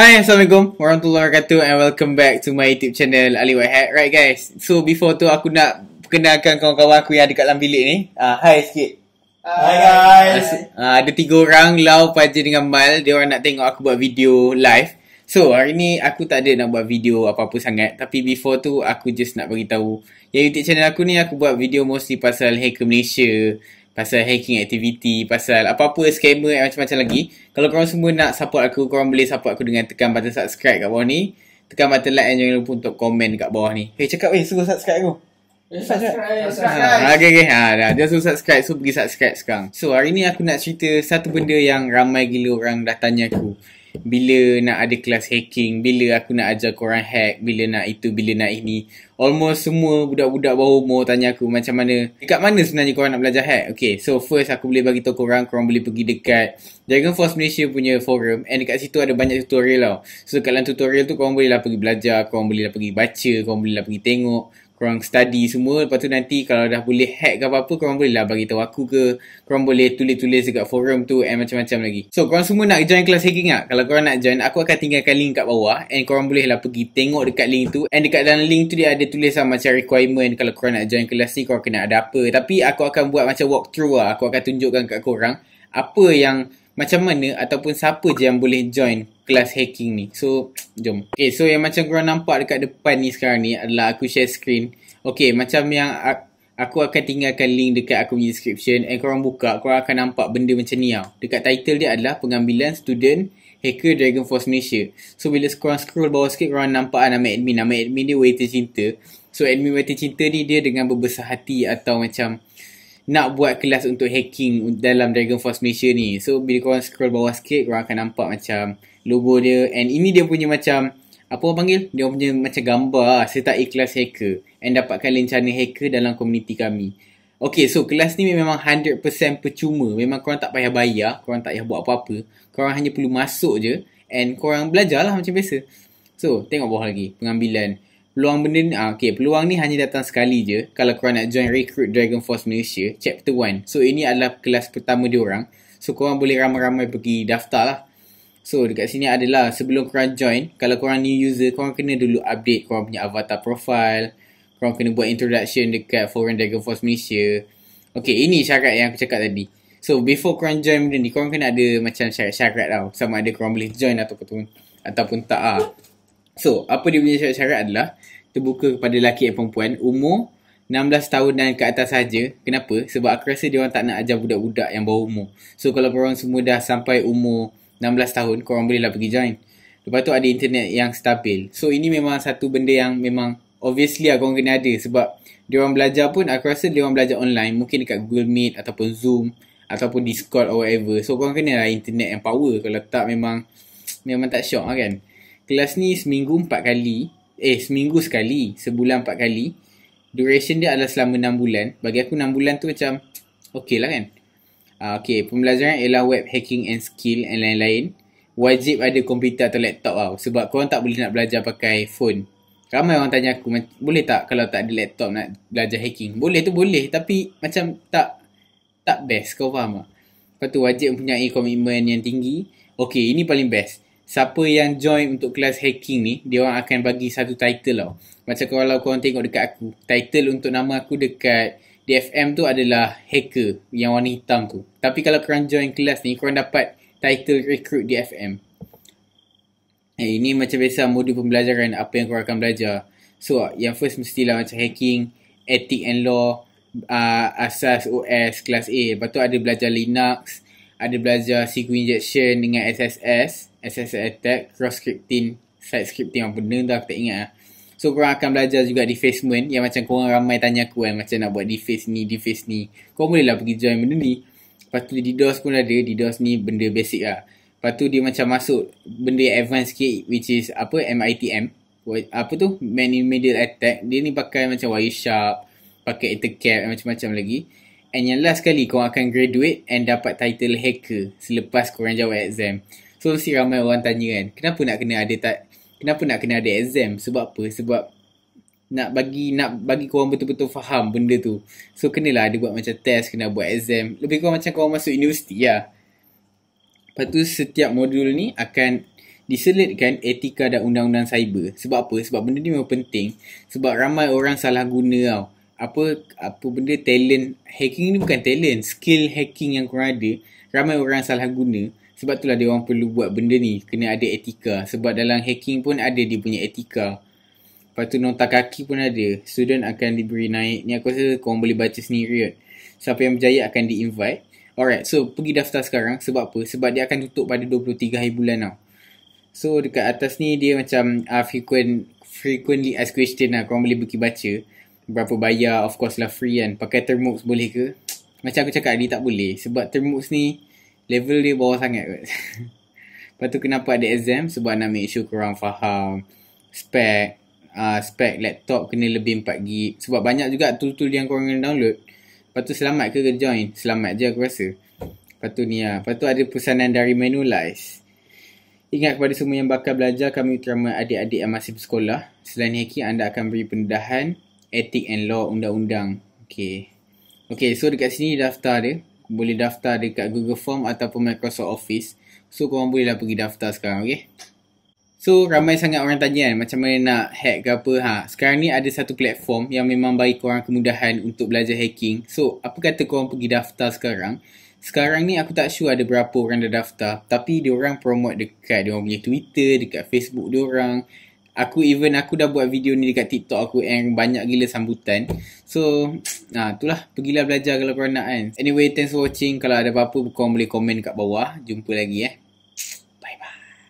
Hai Assalamualaikum Warahmatullahi Wabarakatuh And welcome back to my YouTube channel Ali Whitehead Right guys. So before tu aku nak Perkenalkan kawan-kawan aku yang ada kat dalam bilik ni. Uh, Hai sikit. Hai guys. uh, Ada tiga orang Lau, Fajar dengan Mal. Dia orang nak tengok aku buat video live. So hari ni aku tak ada nak buat video apa-apa sangat. Tapi before tu aku just nak beritahu. Yang YouTube channel aku ni aku buat video mostly pasal hacker Malaysia Pasal hacking activity Pasal apa-apa scammer yang macam-macam lagi Kalau korang semua nak support aku Korang boleh support aku dengan tekan button subscribe kat bawah ni Tekan button like and jangan lupa untuk komen kat bawah ni Hey cakap weh suruh subscribe aku Subscribe. Ha, Subscribe. okay, okay. Ha, dah. Dia suruh subscribe. So, pergi subscribe sekarang. So, hari ni aku nak cerita satu benda yang ramai gila orang dah tanya aku. Bila nak ada kelas hacking, bila aku nak ajar korang hack, bila nak itu, bila nak ini. Almost semua budak-budak bawah umur tanya aku macam mana, dekat mana sebenarnya korang nak belajar hack. Okay, so first aku boleh bagi tahu korang, korang boleh pergi dekat Dragon Force Malaysia punya forum and dekat situ ada banyak tutorial tau. So, dekat dalam tutorial tu korang boleh lah pergi belajar, korang boleh lah pergi baca, korang boleh lah pergi tengok korang study semua lepas tu nanti kalau dah boleh hack ke apa-apa korang boleh lah bagi tahu aku ke. Korang boleh tulis-tulis dekat forum tu and macam-macam lagi. So korang semua nak join kelas hacking tak? kalau korang nak join aku akan tinggalkan link kat bawah and korang boleh lah pergi tengok dekat link tu. And dekat dalam link tu dia ada tulisan macam requirement. Kalau korang nak join kelas ni korang kena ada apa. Tapi aku akan buat macam walkthrough lah. Aku akan tunjukkan kat korang apa yang macam mana ataupun siapa je yang boleh join kelas hacking ni. So, jom. Okay, so yang macam korang nampak dekat depan ni sekarang ni adalah aku share screen. Okay, macam yang aku akan tinggalkan link dekat aku punya description and korang buka, korang akan nampak benda macam ni tau. Dekat title dia adalah pengambilan student hacker Dragon Force Malaysia. So, bila korang scroll bawah sikit, korang nampak nama admin. Nama admin dia Waiter Cinta. So, admin Waiter Cinta ni dia dengan berbesar hati atau macam nak buat kelas untuk hacking dalam Dragon Force Malaysia ni. So bila korang scroll bawah sikit korang akan nampak macam logo dia and ini dia punya macam apa orang panggil? Dia punya macam gambar lah, serta ikhlas hacker and dapatkan lencana hacker dalam komuniti kami. Okay, so kelas ni memang 100% percuma. Memang korang tak payah bayar, korang tak payah buat apa-apa. Korang hanya perlu masuk je and korang belajar lah macam biasa. So, tengok bawah lagi, pengambilan peluang benda ni, ah, okay, peluang ni hanya datang sekali je kalau korang nak join Recruit Dragon Force Malaysia chapter 1. So ini adalah kelas pertama dia orang. So korang boleh ramai-ramai pergi daftar lah. So dekat sini adalah sebelum korang join, kalau korang new user, korang kena dulu update korang punya avatar profile. Korang kena buat introduction dekat forum Dragon Force Malaysia. Okay, ini syarat yang aku cakap tadi. So before korang join benda ni, korang kena ada macam syarat-syarat tau. Sama ada korang boleh join ataupun ataupun tak ah. So, apa dia punya syarat-syarat adalah terbuka kepada lelaki dan perempuan umur 16 tahun dan ke atas saja. Kenapa? Sebab aku rasa dia orang tak nak ajar budak-budak yang bawah umur. So, kalau korang semua dah sampai umur 16 tahun, korang bolehlah pergi join. Lepas tu ada internet yang stabil. So, ini memang satu benda yang memang obviously lah korang kena ada. Sebab dia orang belajar pun, aku rasa dia orang belajar online. Mungkin dekat Google Meet ataupun Zoom ataupun Discord or whatever. So, korang kena lah internet yang power. Kalau tak memang memang tak syok lah kan kelas ni seminggu empat kali. Eh, seminggu sekali. Sebulan empat kali. Duration dia adalah selama enam bulan. Bagi aku enam bulan tu macam okey lah kan. Uh, okay, pembelajaran ialah web hacking and skill and lain-lain. Wajib ada komputer atau laptop tau. Sebab korang tak boleh nak belajar pakai phone. Ramai orang tanya aku, boleh tak kalau tak ada laptop nak belajar hacking? Boleh tu boleh. Tapi macam tak tak best. Kau faham tak? Lepas tu wajib mempunyai komitmen yang tinggi. Okay, ini paling best siapa yang join untuk kelas hacking ni, dia orang akan bagi satu title tau. Macam kalau korang tengok dekat aku, title untuk nama aku dekat DFM tu adalah hacker yang warna hitam tu. Tapi kalau korang join kelas ni, korang dapat title recruit DFM. Eh, ini macam biasa modul pembelajaran apa yang korang akan belajar. So, yang first mestilah macam hacking, ethic and law, uh, asas OS kelas A. Lepas tu ada belajar Linux, ada belajar SQL injection dengan SSS, SSS attack, cross scripting, side scripting apa benda tu aku tak ingat lah. So korang akan belajar juga defacement yang macam korang ramai tanya aku kan macam nak buat deface ni, deface ni. Kau boleh lah pergi join benda ni. Lepas tu DDoS pun ada, DDoS ni benda basic lah. Lepas tu dia macam masuk benda yang advanced sikit which is apa MITM. Apa tu? Many Middle Attack. Dia ni pakai macam Wireshark, pakai Ethercap macam-macam lagi. And yang last kali korang akan graduate and dapat title hacker selepas korang jawab exam. So mesti ramai orang tanya kan, kenapa nak kena ada tak kenapa nak kena ada exam? Sebab apa? Sebab nak bagi nak bagi korang betul-betul faham benda tu. So kenalah ada buat macam test, kena buat exam. Lebih kurang macam korang masuk universiti lah. Lepas tu setiap modul ni akan diselitkan etika dan undang-undang cyber. Sebab apa? Sebab benda ni memang penting. Sebab ramai orang salah guna tau. Apa apa benda talent. Hacking ni bukan talent. Skill hacking yang korang ada. Ramai orang salah guna. Sebab itulah dia orang perlu buat benda ni. Kena ada etika. Sebab dalam hacking pun ada dia punya etika. Lepas tu nota kaki pun ada. Student akan diberi naik. Ni aku rasa korang boleh baca sendiri kan. Siapa yang berjaya akan di-invite. Alright, so pergi daftar sekarang. Sebab apa? Sebab dia akan tutup pada 23 hari bulan tau. So dekat atas ni dia macam uh, frequent frequently asked question lah. Korang boleh pergi baca. Berapa bayar, of course lah free kan. Pakai Thermux boleh ke? Macam aku cakap dia tak boleh. Sebab Thermux ni level dia bawah sangat kot. Lepas tu kenapa ada exam? Sebab nak make sure korang faham spec. Uh, spec laptop kena lebih 4GB. Sebab banyak juga tool-tool yang korang kena download. Lepas tu selamat ke ke join? Selamat je aku rasa. Lepas tu ni lah. Lepas tu ada pesanan dari Manulize. Ingat kepada semua yang bakal belajar, kami terima adik-adik yang masih bersekolah. Selain hacking, anda akan beri pendedahan etik and law undang-undang. Okay. Okay, so dekat sini daftar dia. Boleh daftar dekat Google Form ataupun Microsoft Office. So, korang bolehlah pergi daftar sekarang, okay? So, ramai sangat orang tanya kan, macam mana nak hack ke apa. Ha, sekarang ni ada satu platform yang memang bagi korang kemudahan untuk belajar hacking. So, apa kata korang pergi daftar sekarang? Sekarang ni aku tak sure ada berapa orang dah daftar. Tapi dia orang promote dekat dia orang punya Twitter, dekat Facebook dia orang. Aku even aku dah buat video ni dekat TikTok aku yang banyak gila sambutan. So, nah itulah. Pergilah belajar kalau korang nak kan. Anyway, thanks for watching. Kalau ada apa-apa, korang boleh komen kat bawah. Jumpa lagi eh.